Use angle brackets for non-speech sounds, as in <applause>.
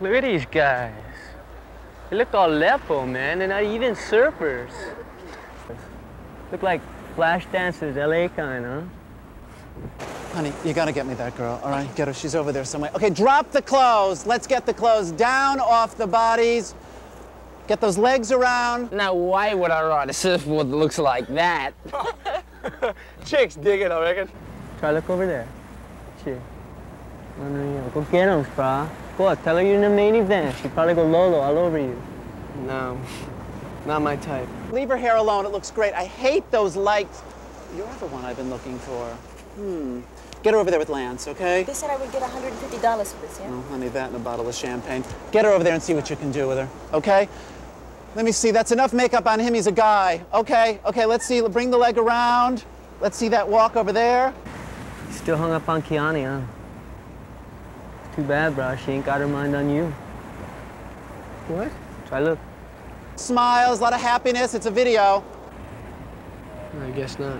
Look at these guys. They look all lepo, man. They're not even surfers. Look like flash dancers, LA kind, huh? Honey, you gotta get me that girl, all right? Get her, she's over there somewhere. Okay, drop the clothes. Let's get the clothes down off the bodies. Get those legs around. Now, why would I ride a surfboard that looks like that? <laughs> Chicks dig it, I reckon. Try look over there. Chick. Unreal. Go get them, bro. Go tell her you're in the main event. She'll probably go Lolo all over you. No, not my type. Leave her hair alone, it looks great. I hate those lights. You're the one I've been looking for. Hmm. Get her over there with Lance, okay? They said I would get $150 for this, yeah? Oh, honey, that and a bottle of champagne. Get her over there and see what you can do with her, okay? Let me see, that's enough makeup on him, he's a guy. Okay, okay, let's see, bring the leg around. Let's see that walk over there. Still hung up on Kiani, huh? Too bad, bro. She ain't got her mind on you. What? Try look. Smiles, a lot of happiness, it's a video. I guess not.